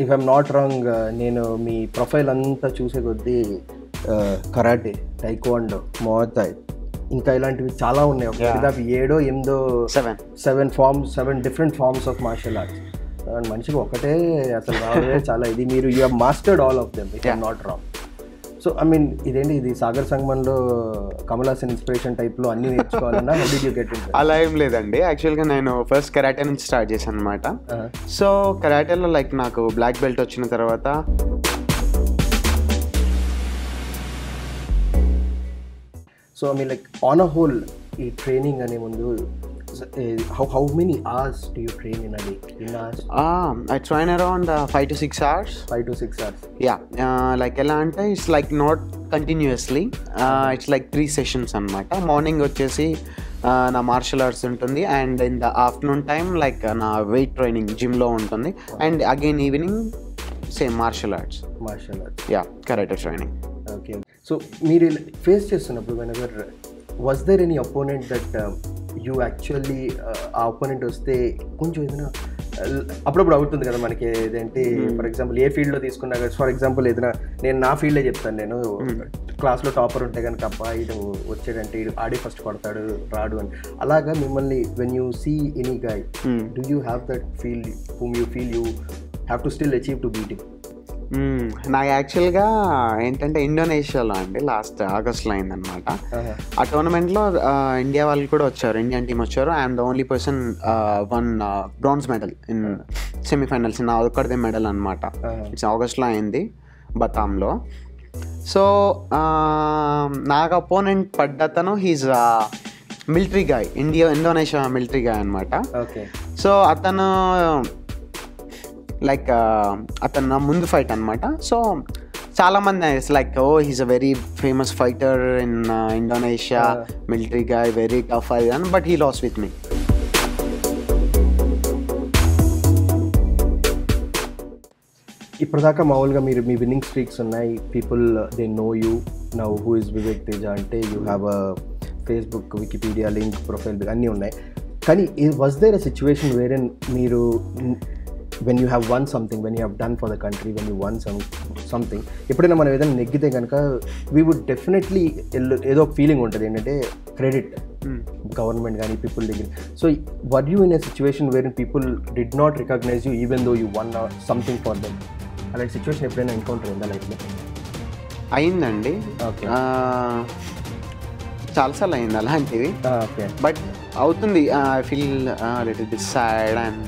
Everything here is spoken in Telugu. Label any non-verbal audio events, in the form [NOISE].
ఇఫ్ ఐమ్ నాట్ రాంగ్ నేను మీ ప్రొఫైల్ అంతా చూసే కొద్దీ కరాటే టైక్వాండో మోతాయ్ ఇంకా ఇలాంటివి చాలా ఉన్నాయి. దాదాపు ఏడో ఎనిమిదో seven seven forms seven different forms of martial arts మనిషికి ఒకటే అసలు రావడమే [LAUGHS] చాలా ఇది. మీరు you have mastered all of them Yeah. Not wrong so I mean ఇదేంటి? ఇది సాగర్ సంగమంలో కమల్ హాసన్ ఇన్స్పిరేషన్ టైప్లో అన్ని నేర్చుకోవాలన్నా హౌ డిడ్ యూ గెట్ అలా ఏం లేదండి. యాక్చువల్గా నేను ఫస్ట్ కరాటే నుంచి స్టార్ట్ చేశాను అనమాట సో కరాటేలో లైక్ నాకు బ్లాక్ బెల్ట్ వచ్చిన తర్వాత so I mean like on a whole ఈ ట్రైనింగ్ అనే ముందు how how many hours do you train in అది in hours I train around five to six hours five to six hours yeah like ఎలా అంటే it's like not continuously it's like three sessions అనమాట మార్నింగ్ వచ్చేసి uh, నా మార్షల్ ఆర్ట్స్ ఉంటుంది. And in the afternoon time like నా వెయిట్ ట్రైనింగ్ జిమ్లో ఉంటుంది. And again evening same martial arts martial arts yeah karate training okay so మీరు ఫేస్ చేస్తున్నప్పుడు whenever was there any opponent that you actually ఆ అపోనెంట్ వస్తే కొంచెం ఏదైనా uh, అప్పుడప్పుడు అవుతుంది కదా మనకి ఏదంటే ఫర్ ఎగ్జాంపుల్ ఏ ఫీల్డ్లో తీసుకున్నా ఫర్ ఎగ్జాంపుల్ ఏదైనా నేను నా ఫీల్డే చెప్తాను నేను. క్లాస్లో టాపర్ ఉంటే కనుక అబ్బా ఇది వచ్చాడంటే ఆడి ఫస్ట్ కొడతాడు రాడు అని. అలాగా మిమ్మల్ని when you see any guy do you have that feel whom you feel you have to still achieve to beating నాకు యాక్చువల్గా ఏంటంటే ఇండోనేషియాలో అండి లాస్ట్ ఆగస్ట్లో అయిందనమాట ఆ టోర్నమెంట్లో ఇండియా వాళ్ళు కూడా వచ్చారు ఇండియన్ టీం వచ్చారు. I'm the only person won bronze medal in semifinals నా ఒక్కడిదే మెడల్ అనమాట ఇట్స్ ఆగస్ట్లో అయింది బతాంలో. సో నాకు opponent పడ్డతను he's military guy India Indonesia military guy అనమాట సో అతను లైక్ అతను నా ముందు ఫైట్ అనమాట సో చాలా మంది like oh he's a very famous fighter in Indonesia military guy very tough అది అని but he lost with me ఇప్పటిదాకా మామూలుగా మీరు మీ విన్నింగ్ స్ట్రీక్స్ ఉన్నాయి. People they know you now who is Vivek Teja అంటే you have a Facebook Wikipedia link profile అన్నీ ఉన్నాయి. కానీ వాజ్ దేర్ అ సిచ్యువేషన్ వేరే మీరు when you have won something when you have done for the country when you won some something ఎప్పుడైనా మనం ఏదైనా నెగ్గితే కనుక వీ వుడ్ డెఫినెట్లీ ఏదో ఒక ఫీలింగ్ ఉంటుంది. ఏంటంటే క్రెడిట్ గవర్నమెంట్ కానీ పీపుల్ దగ్గర. So were you in a situation where people did not recognise you even though you won something for them అలాంటి సిచ్యువేషన్ ఎప్పుడైనా ఎన్కౌంటర్ అయిందా లైఫ్లో అయిందండి. ఓకే చాలాసార్లు అయింది అలాంటివి ఓకే బట్ అవుతుంది. I feel little bit sad and